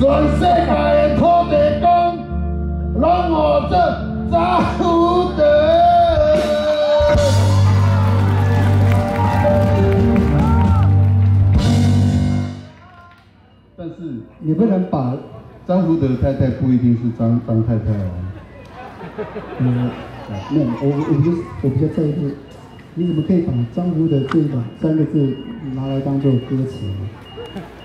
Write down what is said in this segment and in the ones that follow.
全世界的土地公，拢我这查福德。但是你不能把张福德太太不一定是张张太太哦。嗯，那我我比较我比较在意，你怎么可以把张福德这一把三个字拿来当做歌词呢？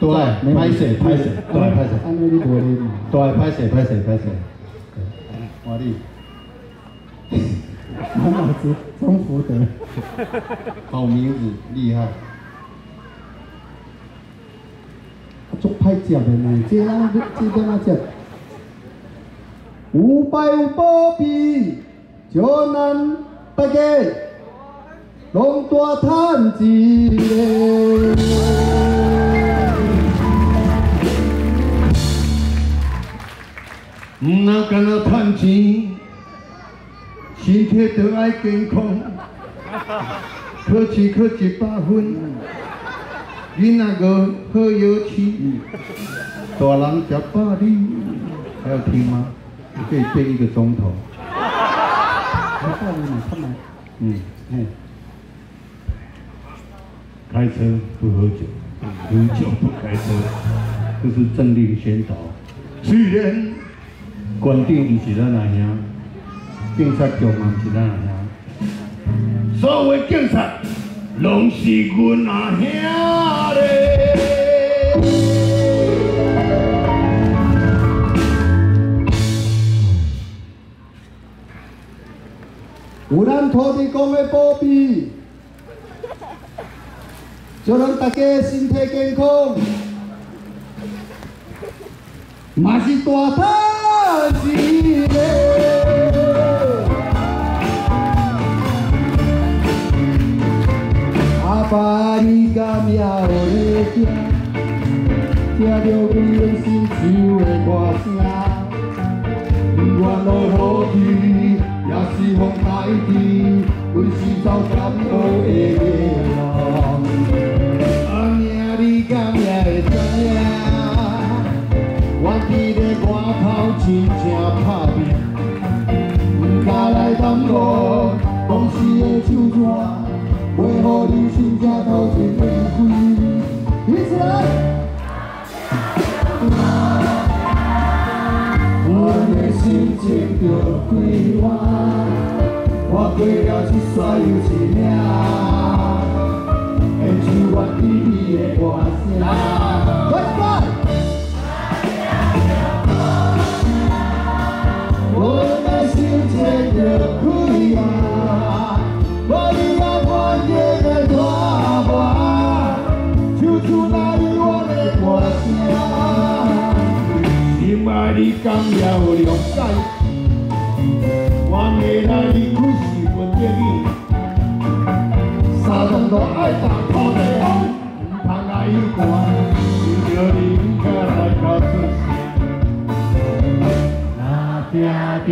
对，拍谁拍谁，对拍谁，安尼你无哩嘛？对，拍谁拍谁拍谁，华丽，满脑子张福德，好名字，厉害。足歹食的呢，这咱这点啊食，有拜有保庇，就咱大家拢大赚钱唔那干那赚钱，身体都爱健康，考试考一百分，你那个好有趣，大人吃百里，还要听吗？你可以背一个钟头。嗯，哎，开车不喝酒，喝酒不开车，这是政令宣导。虽然官定不是咱阿兄，警察局嘛不是咱阿兄，所有警察拢是阮阿兄咧。有咱土地公的保庇，就让大家身体健康，嘛是大赚阿爸，你敢也有咧听，听着你的心。唱的歌声。愿落雨天，也是风大天，阮是走甘苦的人。阿兄，你敢也会知？我伫咧外头真正打拼，毋敢来耽误公司的手段，为何你真正头前面开。一起来！我的心情就快活，我过了一山又一你敢也有谅解？我未来离开是阮的意，三顿都爱打土地公，唔通爱有寒，为着你不肯来到出世，那听着